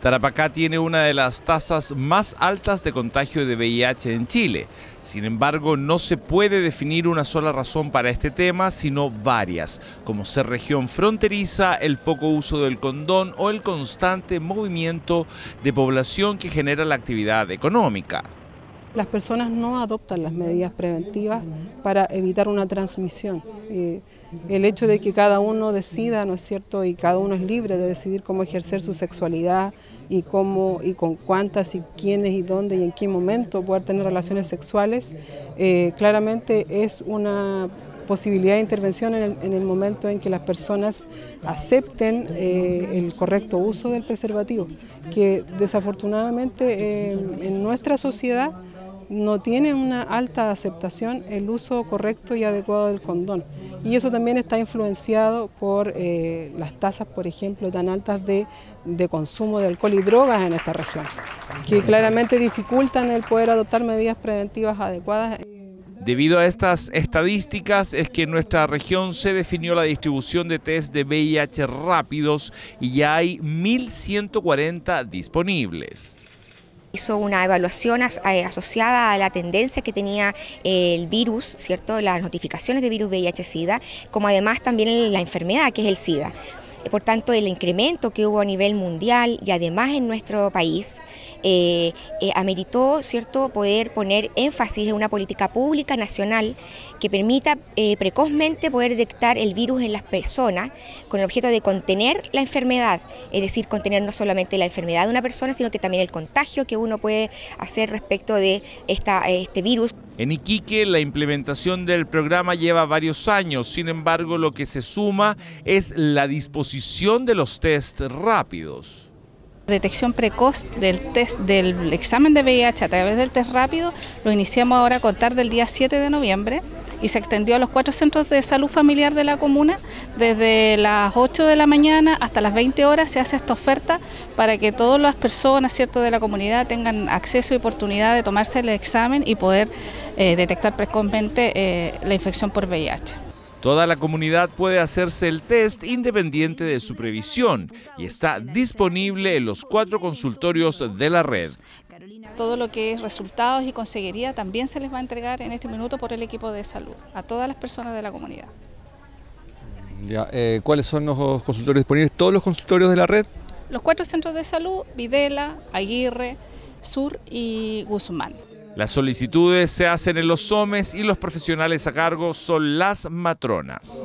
Tarapacá tiene una de las tasas más altas de contagio de VIH en Chile. Sin embargo, no se puede definir una sola razón para este tema, sino varias, como ser región fronteriza, el poco uso del condón o el constante movimiento de población que genera la actividad económica. Las personas no adoptan las medidas preventivas para evitar una transmisión. Eh, el hecho de que cada uno decida, ¿no es cierto?, y cada uno es libre de decidir cómo ejercer su sexualidad y cómo y con cuántas y quiénes y dónde y en qué momento poder tener relaciones sexuales, eh, claramente es una posibilidad de intervención en el, momento en que las personas acepten eh, el correcto uso del preservativo, que desafortunadamente en nuestra sociedad no tiene una alta aceptación el uso correcto y adecuado del condón. Y eso también está influenciado por eh, las tasas, por ejemplo, tan altas de, de, consumo de alcohol y drogas en esta región, que claramente dificultan el poder adoptar medidas preventivas adecuadas. Debido a estas estadísticas es que en nuestra región se definió la distribución de test de VIH rápidos y ya hay 1.140 disponibles hizo una evaluación eh, asociada a la tendencia que tenía el virus, ¿cierto? las notificaciones de virus VIH-Sida, como además también la enfermedad que es el SIDA. Por tanto, el incremento que hubo a nivel mundial y además en nuestro país eh, eh, ameritó cierto poder poner énfasis en una política pública nacional que permita eh, precozmente poder detectar el virus en las personas con el objeto de contener la enfermedad, es decir, contener no solamente la enfermedad de una persona, sino que también el contagio que uno puede hacer respecto de esta, este virus. En Iquique la implementación del programa lleva varios años, sin embargo lo que se suma es la disposición de los test rápidos. Detección precoz del test del examen de VIH a través del test rápido lo iniciamos ahora a contar del día 7 de noviembre y se extendió a los cuatro centros de salud familiar de la comuna. Desde las 8 de la mañana hasta las 20 horas se hace esta oferta para que todas las personas ¿cierto? de la comunidad tengan acceso y oportunidad de tomarse el examen y poder eh, detectar precozmente eh, la infección por VIH. Toda la comunidad puede hacerse el test independiente de su previsión y está disponible en los cuatro consultorios de la red. Todo lo que es resultados y consejería también se les va a entregar en este minuto por el equipo de salud a todas las personas de la comunidad. Eh, ¿Cuáles son los consultorios disponibles? ¿Todos los consultorios de la red? Los cuatro centros de salud, Videla, Aguirre, Sur y Guzmán. Las solicitudes se hacen en los SOMES y los profesionales a cargo son las matronas.